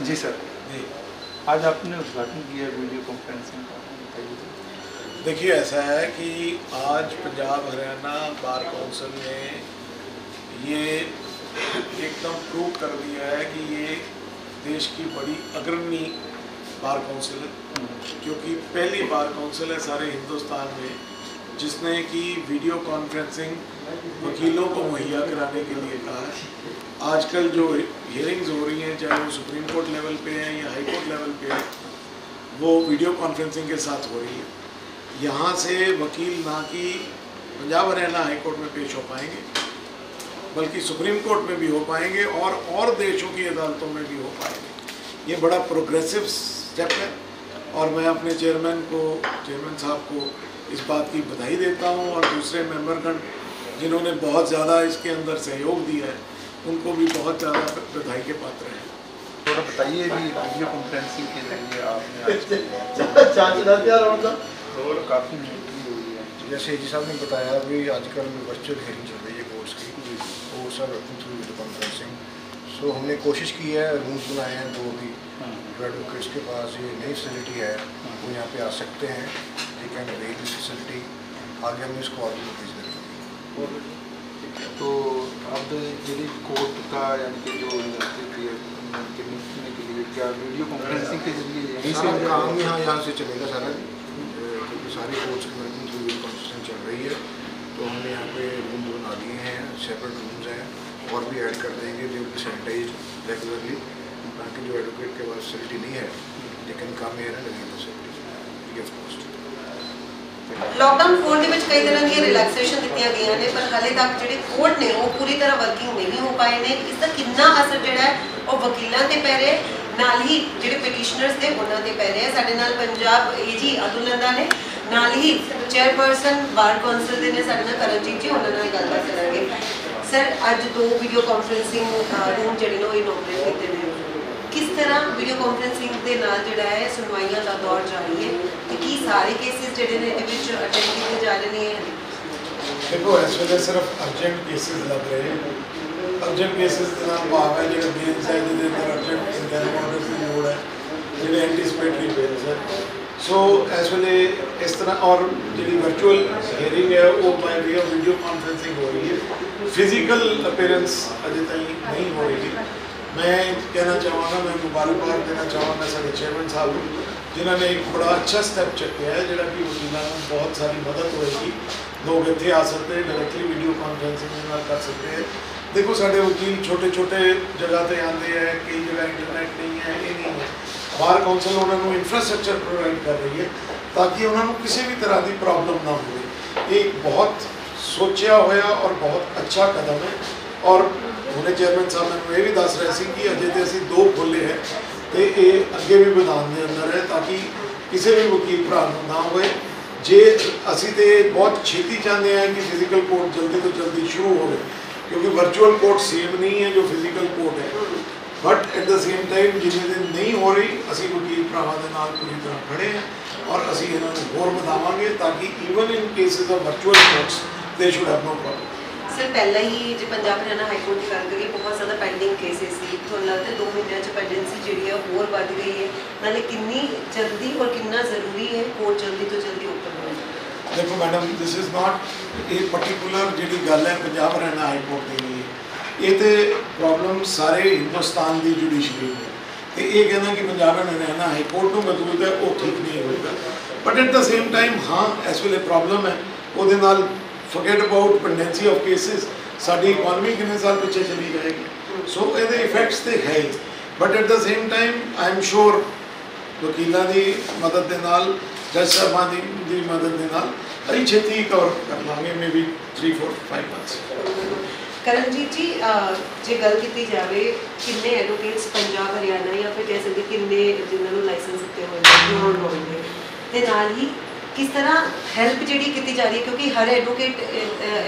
जी sir जी आज आपने उद्घाटन किया वीडियो कॉन्फ्रेंसिंग का बताइए देखिए ऐसा है कि आज पंजाब हरियाणा बार काउंसिल ने ये एकदम प्रूव कर दिया है कि ये देश की बड़ी अग्रणी बार काउंसिल है क्योंकि पहली बार काउंसिल है सारे हिंदुस्तान में जिसने कि वीडियो कॉन्फ्रेंसिंग वकीलों को मुहैया कराने के लिए कहा। आजकल जो हियरिंग्स हो रही हैं, चाहे वो सुप्रीम कोर्ट लेवल पे हैं या हाई कोर्ट लेवल पे हैं वो वीडियो कॉन्फ्रेंसिंग के साथ हो रही है। यहाँ से वकील ना कि पंजाब हरियाणा हाई कोर्ट में पेश हो पाएँगे, बल्कि सुप्रीम कोर्ट में भी हो पाएँगे और और देशों की अदालतों में भी हो पाएँगे। ये बड़ा प्रोग्रेसिव स्टेप है। और मैं अपने चेयरमैन को चेयरमैन साहब को इस बात की बधाई देता हूँ और दूसरे मेंबरगण जिन्होंने बहुत ज़्यादा इसके अंदर सहयोग दिया है उनको भी बहुत ज़्यादा बधाई के पात्र हैं। थोड़ा बताइए भी वीडियो कॉन्फ्रेंसिंग के ज़रिए आपने आज और काफ़ी है। जैसे जी साहब ने बताया अभी आजकल वर्चुअल हियरिंग चल रही है कोर्स की। वो सब थ्रू वीडियो कॉन्फ्रेंसिंग सो हमने कोशिश की है रूम्स बनाए हैं दो भी ब्लड के पास ये नई फैसिलिटी है वो यहाँ पे आ सकते हैं। ठीक है नई फैसिलिटी आगे हम इसको और भी भेज देंगे तो अब यदि कोर्ट का यानी कि जो निपटने के लिए क्या वीडियो कॉन्फ्रेंसिंग के ज़रिए काम यहाँ यहाँ से चलेगा सारा। क्योंकि सारी कोर्ट्स की वर्किंग वीडियो कॉन्फ्रेंसिंग चल रही है। तो हमने यहाँ पे रूम बना दिए हैं सेपरेट रूम्स हैं और भी ऐड कर देंगे जो कि सैनिटाइज रेगुलरली ताकि जो एडवोकेट के पास फैसिलिटी नहीं है they can come here and avail facility free of cost lockdown four ਦੇ ਵਿੱਚ ਕਈ ਤਰ੍ਹਾਂ ਦੀਆਂ ਰਿਲੈਕਸੇਸ਼ਨ ਦਿੱਤੀਆਂ ਗਈਆਂ ਨੇ ਪਰ ਹਾਲੇ ਤੱਕ ਜਿਹੜੇ ਕੋਰਟ ਨੇ ਉਹ ਪੂਰੀ ਤਰ੍ਹਾਂ ਵਰਕਿੰਗ ਨਹੀਂ ਹੋ ਪਾਏ ਨੇ ਇਸ ਦਾ ਕਿੰਨਾ ਅਸਰ ਜਿਹੜਾ ਹੈ ਉਹ ਵਕੀਲਾਂ ਤੇ ਪੈ ਰਿਹਾ ਹੈ, ਨਾਲ ਹੀ ਜਿਹੜੇ ਪਟੀਸ਼ਨਰਸ ਨੇ ਉਹਨਾਂ ਤੇ ਪੈ ਰਿਹਾ ਹੈ। ਸਾਡੇ ਨਾਲ ਪੰਜਾਬ ਏਜੀ ਅਤੁਲ ਨੰਦਾ ਨੇ ਨਾਲ ਹੀ ਚੇਅਰਪਰਸਨ ਬਾਰ ਕੌਂਸਲ ਦੇ ਨੇ ਸਾਡੇ ਨਾਲ ਕਰਨਜੀਤ ਜੀ ਉਹਨਾਂ ਨਾਲ ਗੱਲਬਾਤ ਕਰਾਂਗੇ ਸਰ ਅੱਜ ਦੋ ਵੀਡੀਓ ਕਾਨਫਰੈਂਸਿੰਗ ਰੂਮ ਜਿਹੜੇ ਨੇ ਉਹ ਇਨੋਗਰੇਟ ਕੀਤੇ ਨੇ ਕਿਸ ਤਰ੍ਹਾਂ ਵੀਡੀਓ ਕਾਨਫਰੈਂਸਿੰਗ ਦੇ ਨਾਲ ਜਿਹੜਾ ਹੈ ਸੁਣਵਾਈਆਂ ਦਾ ਦੌਰ ਜਾਰੀ ਹੈ ਤੇ ਕੀ ਸਾਰੇ ਕੇਸਿਸ ਜਿਹੜੇ ਨੇ ਇਹਦੇ ਵਿੱਚ ਅਟੈਂਡ ਕੀਤੇ ਜਾ ਰਹੇ ਨੇ? ਦੇਖੋ, ਇਸ ਵੇਲੇ ਸਿਰਫ ਅਰਜੈਂਟ ਕੇਸਿਸ ਲੱਗ ਰਹੇ ਅਰਜੈਂਟ ਕੇਸਿਸ ਦੇ ਨਾਲ ਭਾਵ ਹੈ ਜਿਹੜੇ ਬੇਲਸ ਹੈ, ਜਿਹਦੇ ਅੰਦਰ ਅਰਜੈਂਟ ਇੰਟਰਨਲ ਦੀ ਲੋੜ ਹੈ, ਜਿਹੜੇ ਐਂਟੀਸਪੇਟਰੀ ਬੇਲਸ ਹੈ। ਸੋ ਇਸ ਵੇਲੇ ਇਸ ਤਰ੍ਹਾਂ ਔਰ ਜਿਹੜੀ ਵਰਚੁਅਲ ਹੀਅਰਿੰਗ ਹੈ, ਉਹ by way of video conferencing ਹੋ ਰਹੀ ਹੈ। ਫਿਜ਼ੀਕਲ ਅਪੀਅਰੈਂਸ ਅਜੇ ਤਾਈਂ ਨਹੀਂ ਹੋ ਰਹੀ। ਮੈਂ ਕਹਿਣਾ ਚਾਹਾਂਗਾ, ਮੈਂ ਮੁਬਾਰਕਬਾਦ ਦੇਣਾ ਚਾਹਾਂਗਾ ਸਾਡੇ ਚੇਅਰਮੈਨ ਸਾਹਿਬ ਨੂੰ, ਜਿਨ੍ਹਾਂ ਨੇ ਇੱਕ ਬੜਾ ਅੱਛਾ ਸਟੈਪ ਚੱਕਿਆ ਹੈ, ਜਿਹੜਾ ਕਿ ਵਕੀਲਾਂ ਨੂੰ ਬਹੁਤ ਸਾਰੀ ਮਦਦ ਹੋਏਗੀ। ਲੋਕ ਇੱਥੇ ਆ ਸਕਦੇ ਡਾਇਰੈਕਟਲੀ ਵੀਡੀਓ ਕਾਨਫਰੈਂਸਿੰਗ ਦੇ ਨਾਲ ਕਰ ਸਕਦੇ ਹੈ ਦੇਖੋ, ਸਾਡੇ ਵਕੀਲ ਛੋਟੇ ਛੋਟੇ ਜਗ੍ਹਾ ਤੇ ਆਉਂਦੇ ਹੈ ਕਈ ਜਗ੍ਹਾ ਇੰਟਰਨੈਟ ਨਹੀਂ ਹੈ, ਇਹ ਨਹੀਂ ਹੈ। ਬਾਰ ਕਾਉਂਸਲ ਉਹਨਾਂ ਨੂੰ ਇਨਫਰਾਸਟ੍ਰਕਚਰ ਪ੍ਰੋਵਾਈਡ ਕਰ ਰਹੀ ਹੈ, ਤਾਂ ਕਿ ਉਹਨਾਂ ਨੂੰ ਕਿਸੇ ਵੀ ਤਰ੍ਹਾਂ ਦੀ ਪ੍ਰੋਬਲਮ ਨਾ ਹੋਵੇ। ਇਹ ਬਹੁਤ ਸੋਚਿਆ ਹੋਇਆ ਔਰ ਬਹੁਤ ਅੱਛਾ ਕਦਮ ਹੈ ਔਰ ਹੁਣੇ ਚੇਅਰਮੈਨ ਸਾਹਿਬ ਮੈਨੂੰ ਇਹ ਵੀ ਦੱਸ ਰਹੇ ਸੀ ਕਿ ਅਜੇ ਤੇ ਅਸੀਂ ਦੋ ਖੋਲੇ ਹੈ ਤੇ ਇਹ ਅੱਗੇ ਵੀ ਵਧਾਉਣ ਦੇ ਅੰਦਰ ਹੈ ਤਾਂ ਕਿ ਕਿਸੇ ਵੀ ਵਕੀਲ ਭਰਾ ਨੂੰ ਨਾ ਹੋਵੇ ਜੇ ਅਸੀਂ ਤੇ ਬਹੁਤ ਛੇਤੀ ਚਾਹੁੰਦੇ ਹਾਂ ਕਿ ਫਿਜ਼ੀਕਲ ਕੋਰਟ ਜਲਦੀ ਤੋਂ ਜਲਦੀ ਸ਼ੁਰੂ ਹੋਵੇ, ਕਿਉਂਕਿ ਵਰਚੁਅਲ ਕੋਰਟ ਸੇਮ ਨਹੀਂ ਹੈ ਜੋ ਫਿਜ਼ੀਕਲ ਕੋਰਟ ਹੈ। But at the same time ਜਿੰਨੇ ਦਿਨ ਨਹੀਂ ਹੋ ਰਹੀ, ਅਸੀਂ ਵਕੀਲ ਭਰਾਵਾਂ ਦੇ ਨਾਲ ਪੂਰੀ ਤਰ੍ਹਾਂ ਖੜੇ ਹਾਂ ਔਰ ਅਸੀਂ ਇਹਨਾਂ ਨੂੰ ਹੋਰ ਵਧਾਵਾਂਗੇ ਤਾਂ ਕਿ even in cases of virtual courts they should have no problem sir, ਪਹਿਲਾਂ ਹੀ ਜੇ ਪੰਜਾਬ ਹਰਿਆਣਾ ਹਾਈ ਕੋਰਟ ਦੀ ਗੱਲ ਕਰੀਏ, ਬਹੁਤ ਜ਼ਿਆਦਾ ਪੈਂਡਿੰਗ ਕੇਸਿਸ ਸੀ। ਤੁਹਾਨੂੰ ਲੱਗਦਾ 2 ਮਹੀਨਿਆਂ ਚ ਪੈਂਡੈਂਸੀ ਜਿਹੜੀ ਹੈ ਹੋਰ ਵੱਧ ਗਈ ਹੈ। ਨਾਲੇ ਕਿੰਨੀ ਜਲਦੀ ਔਰ ਕਿੰਨਾ ਜ਼ਰੂਰੀ ਹੈ ਕੋਰਟ ਜਲਦੀ ਤੋਂ ਜਲਦੀ ਓਪਨ ਹੋਵੇ ਦੇਖੋ ਮੈਡਮ ਦਿਸ ਇਜ਼ ਨਾਟ ਇਹ ਪਾਰਟਿਕੂਲਰ ਜਿਹੜੀ ਗੱਲ ਹੈ ਪੰਜਾਬ ਹਰਿਆਣਾ ਹਾਈ ਕੋਰਟ ਦੀ ਨਹੀਂ ਇਹ ਤੇ ਪ੍ਰੋਬਲਮ ਸਾਰੇ ਹਿੰਦੁਸਤਾਨ ਦੀ ਜੁਡੀਸ਼ਰੀ ਹੈ। ਤੇ ਇਹ ਕਹਿੰਦਾ ਕਿ ਪੰਜਾਬ ਹਰਿਆਣਾ ਹਾਈ ਕੋਰਟ ਨੂੰ ਮਜ਼ਬੂਤ ਹੈ, ਉਹ ਠੀਕ ਨਹੀਂ ਹੋਏਗਾ। But at the same time ਹਾਂ, ਇਸ ਵੇਲੇ ਪ੍ਰੋਬਲਮ ਹੈ। ਉਹਦੇ ਨਾਲ forget about pendency of cases ਸਾਡੀ ਇਕਨੋਮੀ ਕਿੰਨੇ ਸਾਲ ਪਿੱਛੇ ਚਲੀ ਜਾਏਗੀ? ਸੋ ਇਹਦੇ ਇਫੈਕਟਸ ਤੇ ਹੈ but at the same time I am sure ਵਕੀਲਾਂ ਦੀ ਮਦਦ ਦੇ ਨਾਲ, ਜੱਜ ਸਾਹਿਬਾਨ ਦੀ ਦੀ ਮਦਦ ਦੇ ਨਾਲ, ਅਸੀਂ ਛੇਤੀ ਕਵਰ ਕਰ ਲਾਂਗੇ ਮੇਬੀ 3 4 5 ਮੰਥਸ ਕਰਨਜੀਤ ਜੀ ਜੇ ਗੱਲ ਕੀਤੀ ਜਾਵੇ, ਕਿੰਨੇ ਐਡਵੋਕੇਟਸ ਪੰਜਾਬ, ਹਰਿਆਣਾ ਜਾਂ ਫਿਰ ਕਹਿ ਸਕਦੇ ਕਿੰਨੇ ਜਿਨ੍ਹਾਂ ਨੂੰ ਲਾਇਸੈਂਸ ਦਿੱਤੇ ਹੋਏ ਨੇ ਹੋਣਗੇ, ਤੇ ਨਾਲ ਹੀ ਕਿਸ ਤਰ੍ਹਾਂ ਹੈਲਪ ਜਿਹੜੀ ਕੀਤੀ ਜਾ ਰਹੀ ਹੈ? ਕਿਉਂਕਿ ਹਰ ਐਡਵੋਕੇਟ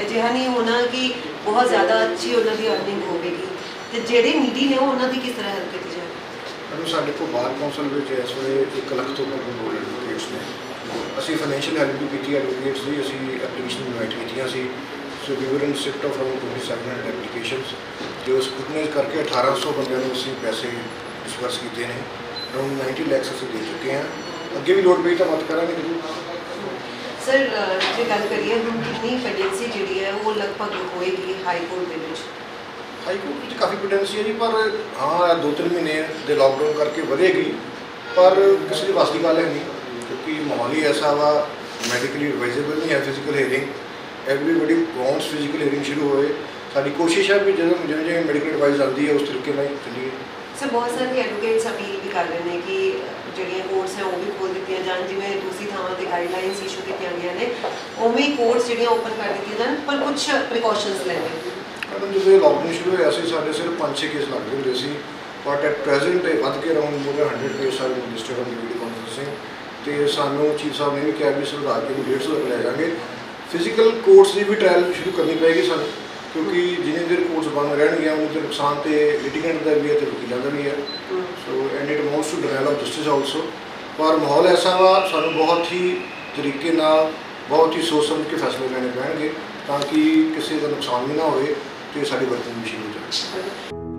ਅਜਿਹਾ ਨਹੀਂ ਹੋਣਾ ਕਿ ਬਹੁਤ ਜ਼ਿਆਦਾ ਅੱਛੀ ਉਹਨਾਂ ਦੀ ਅਰਨਿੰਗ ਹੋਵੇਗੀ। ਤੇ ਜਿਹੜੇ ਨੀਡੀ ਨੇ ਉਹ ਉਹਨਾਂ ਦੀ ਕਿਸ ਤਰ੍ਹਾਂ ਹੈਲਪ ਕੀਤੀ ਜਾ ਰਹੀ ਹੈ? ਸਾਡੇ ਕੋਲ ਬਾਰ ਕੌਂਸਲ ਵਿੱਚ ਇਸ ਵੇਲੇ 1 ਲੱਖ ਤੋਂ ਉੱਪਰ ਲੋਕ ਐਡਵੋਕੇਟਸ ਨੇ। ਅਸੀਂ ਫਾਈਨੈਂਸ਼ੀਅਲ ਹੈਲਪ ਵੀ ਕੀਤੀ ਐਡਵੋਕੇਟਸ ਦੀ, ਅਸੀਂ ਐਪਲੀਕੇਸ਼ਨ ਇਨਵਾਈਟ ਕੀਤੀਆਂ ਸੀ। So we sift off around 2700 applications ਜੋ ਸਕੂਟਨਾਈਜ਼ ਕਰਕੇ 1800 ਬੰਦਿਆਂ ਨੂੰ ਅਸੀਂ ਪੈਸੇ ਡਿਸਬਰਸ ਕੀਤੇ ਨੇ। ਅਰਾਊਂਡ 90 ਲੈਕਸ ਅਸੀਂ ਦੇ ਚੁੱਕੇ ਹਾਂ। ਅੱਗੇ ਵੀ ਲੋੜ ਪਈ ਤਾਂ ਮਤ ਕਰਾਂਗੇ ਜ਼ਰੂਰ। ਸਰ ਜੇ ਗੱਲ ਕਰੀਏ ਹੁਣ ਕਿੰਨੀ ਪੈਂਡੈਂਸੀ ਜਿਹੜੀ ਹੈ, ਉਹ ਲਗਭਗ ਹੋਏਗੀ ਹਾਈ ਕੋਰਟ ਦੇ ਵਿੱਚ? ਹਾਈ ਕੋਰਟ ਵਿੱਚ ਕਾਫੀ ਪੋਟੈਂਸੀ ਹੈ ਜੀ, ਪਰ ਹਾਂ ਦੋ ਤਿੰਨ ਮਹੀਨੇ ਦੇ ਲਾਕਡਾਊਨ ਕਰਕੇ ਵਧੇਗੀ, ਪਰ ਕਿਸੇ ਦੀ ਵੱਸ ਗੱਲ ਹੈ ਨਹੀਂ, ਕਿਉਂਕਿ ਮਾਹੌਲ ਹੀ ਐਸਾ ਵਾ ਮੈਡੀਕਲੀ ਐਡਵਾਈਜ਼ੇਬਲ ਨਹੀਂ ਹੈ physical hearing everybody wants physical hearing ਸ਼ੁਰੂ ਹੋਏ, ਸਾਡੀ ਕੋਸ਼ਿਸ਼ ਹੈ ਵੀ ਜਦੋਂ ਜਿਵੇਂ ਜਿਵੇਂ ਮੈਡੀਕਲ ਐਡਵਾਈਸ ਆਉਂਦੀ ਹੈ, ਉਸ ਤਰੀਕੇ ਨਾਲ ਹੀ ਚੱਲੀਏ। ਸਰ ਬਹੁਤ ਸਾਰੇ ਐਡਵੋਕੇਟਸ ਅਪੀਲ ਵੀ ਕਰ ਰਹੇ ਨੇ ਕਿ ਜਿਹੜੀਆਂ ਕੋਰਟਸ ਹੈ ਉਹ ਵੀ ਖੋਲ ਦਿੱਤੀਆਂ ਜਾਣ, ਜਿਵੇਂ ਦੂਸਰੀ ਥਾਵਾਂ ਤੇ ਗਾਈਡਲਾਈਨਸ ਇਸ਼ੂ ਕੀਤੀਆਂ ਗਈਆਂ ਨੇ, ਉਵੇਂ ਹੀ ਕੋਰਟਸ ਜਿਹੜੀਆਂ ਓਪਨ ਕਰ ਦਿੱਤੀਆਂ ਜਾਣ, ਪਰ ਕੁਝ ਪ੍ਰੀਕਾਸ਼ਨਸ ਲੈਣੇ ਮੈਡਮ, ਜਦੋਂ ਲਾਕਡਾਊਨ ਸ਼ੁਰੂ ਹੋਇਆ ਸੀ, ਸਾਡੇ ਸਿਰਫ 5-6 ਕੇਸ ਲੱਗਦੇ ਹੁੰਦੇ ਸੀ ਬਟ ਐਟ ਪ੍ਰੈਜ਼ੈਂਟ ਇਹ ਵੱਧ ਕੇ around more 100 case are registered on video conferencing ਤੇ ਸਾਨੂੰ ਚੀਫ ਸਾਹਿਬ ਨੇ ਵੀ ਕਿਹਾ ਵੀ ਸੁਧਾਰ ਕੇ ਨੂੰ 150 ਲੈ ਜਾਵਾਂਗੇ ਫਿਜ਼ੀਕਲ ਕੋਰਟਸ ਦੀ ਵੀ ਟ੍ਰਾਇਲ ਸ਼ੁਰੂ ਕਰਨੀ ਪਏਗੀ ਸਾਨੂੰ। ਕਿਉਂਕਿ ਜਿੰਨੇ ਦੇਰ ਕੋਰਟਸ ਬੰਦ ਰਹਿਣਗੀਆਂ ਉਹਨੇ ਤੇ ਨੁਕਸਾਨ ਤੇ ਲਿਟੀਗੈਂਟ ਦਾ ਵੀ ਹੈ ਤੇ ਵਕੀਲਾਂ ਦਾ ਵੀ ਹੈ so and it amounts to denial justice also ਪਰ ਮਾਹੌਲ ਐਸਾ ਵਾ, ਸਾਨੂੰ ਬਹੁਤ ਹੀ ਤਰੀਕੇ ਨਾਲ, ਬਹੁਤ ਹੀ ਸੋਚ ਸਮਝ ਕੇ ਫੈਸਲੇ ਲੈਣੇ ਪੈਣਗੇ ਤਾਂ ਕਿ ਕਿਸੇ ਦਾ ਨੁਕਸਾਨ ਵੀ ਨਾ ਹੋਵੇ ਤੇ ਸਾਡੀ ਵਰਤਨ ਵੀ ਸ਼ੁਰੂ ਹੋ ਜਾਵੇ।